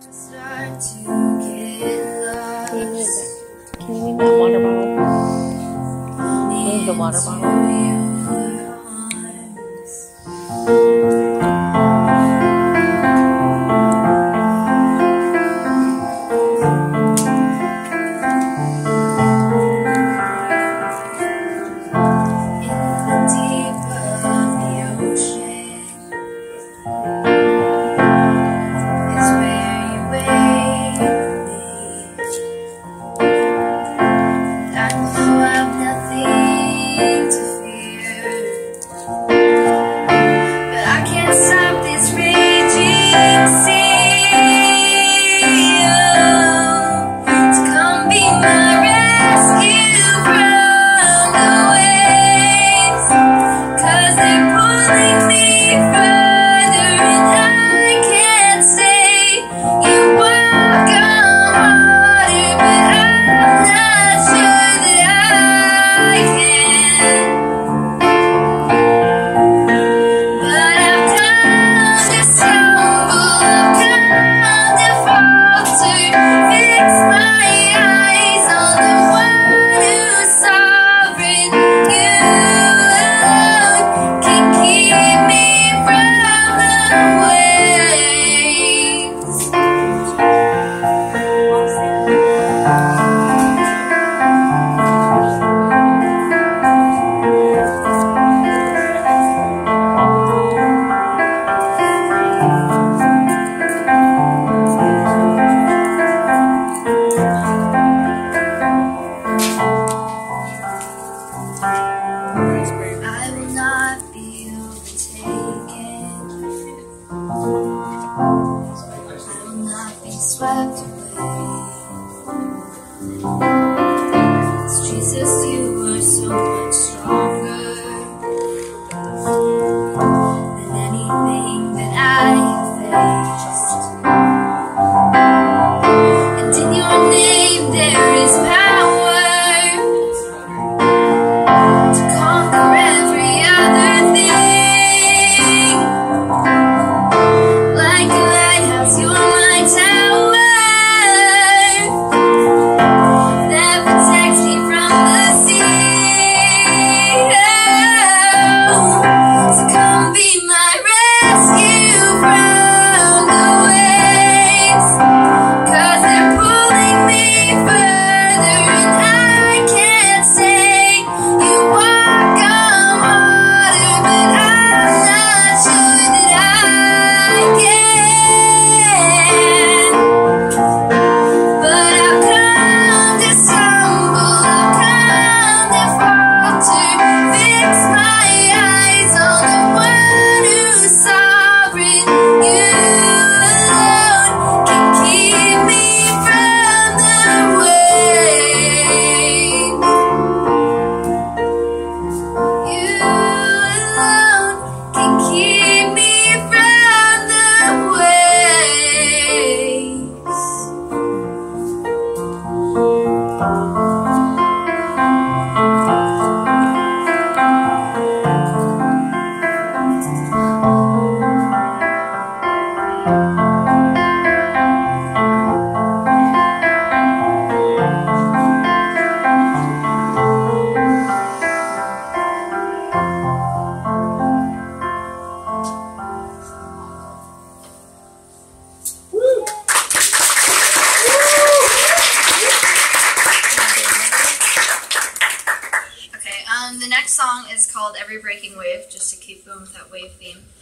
Can you leave that water bottle? Leave the water bottle.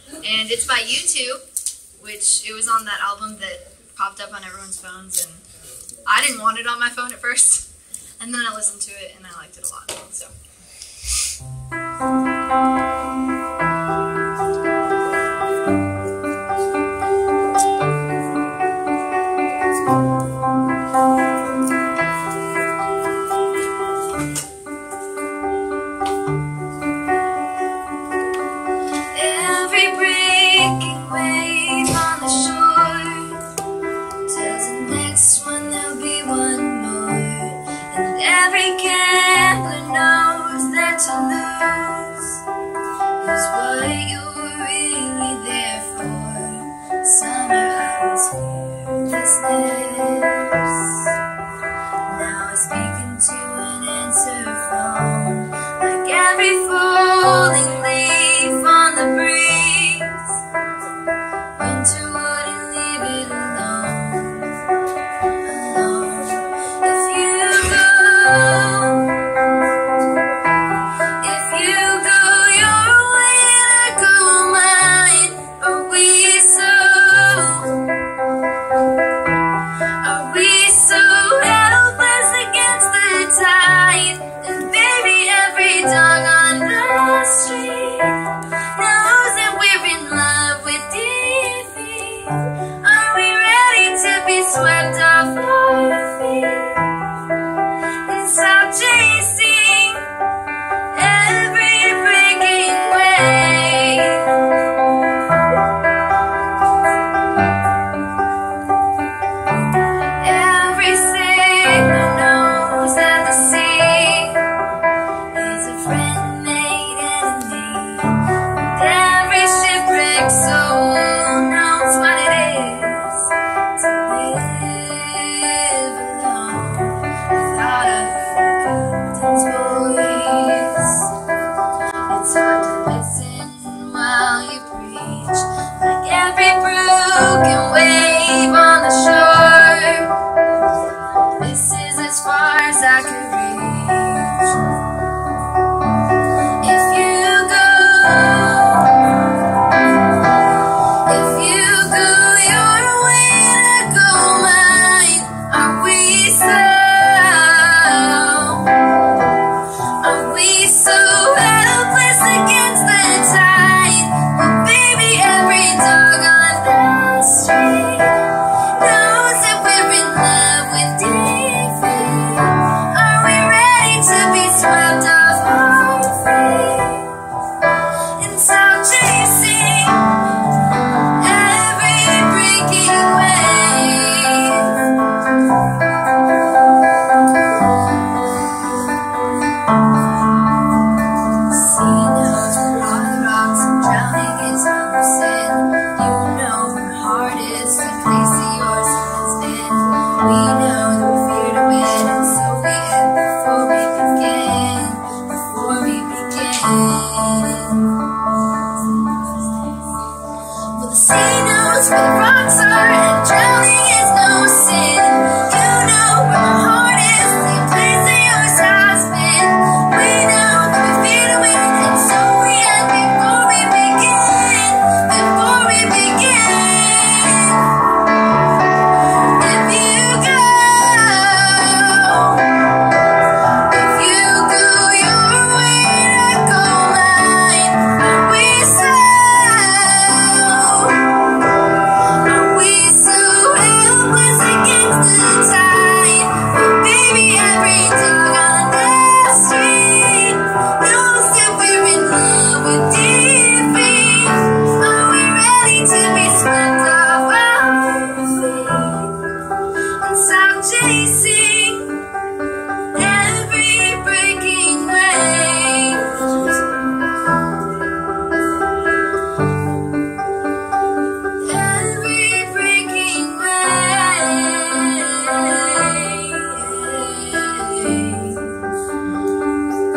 And it's by U2, which it was on that album that popped up on everyone's phones, and I didn't want it on my phone at first. And then I listened to it and I liked it a lot. So.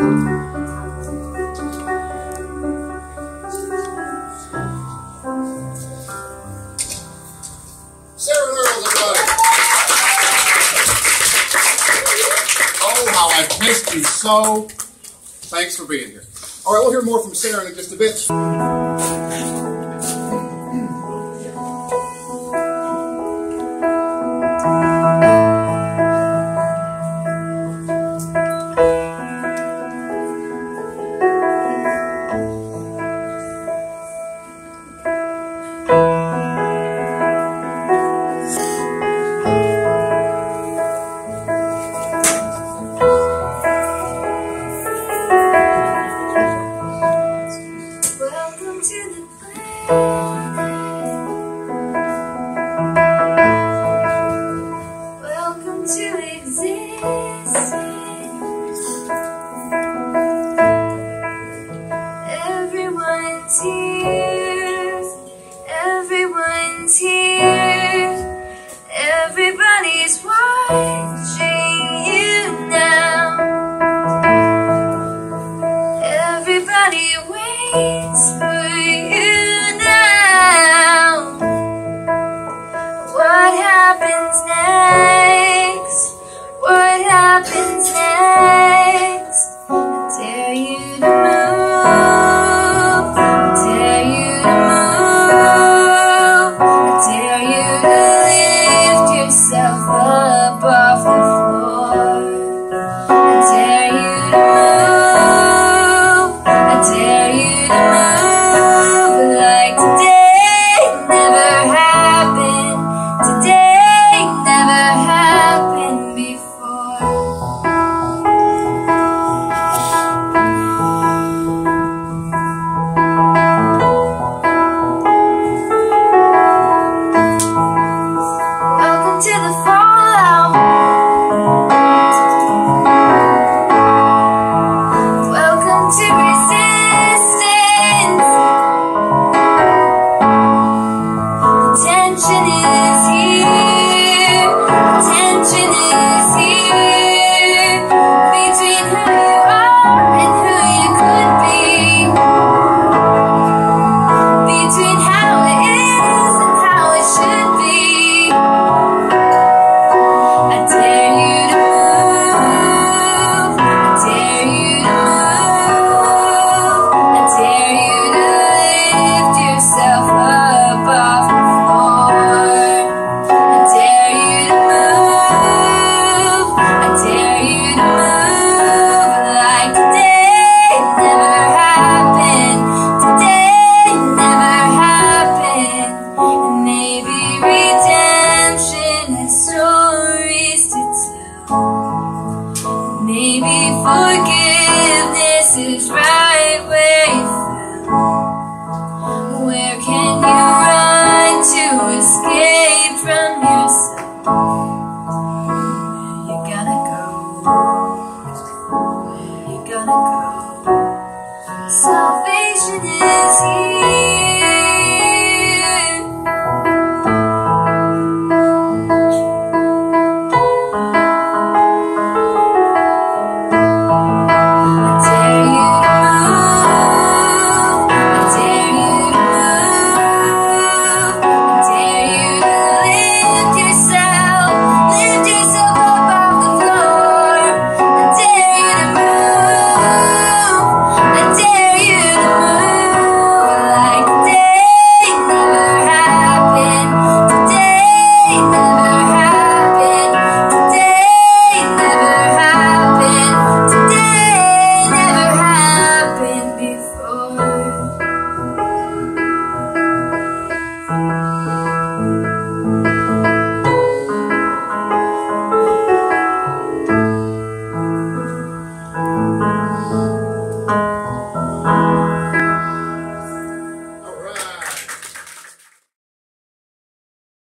Oh, missed you so. Thanks for being here. All right, we'll hear more from Sarynne in just a bit.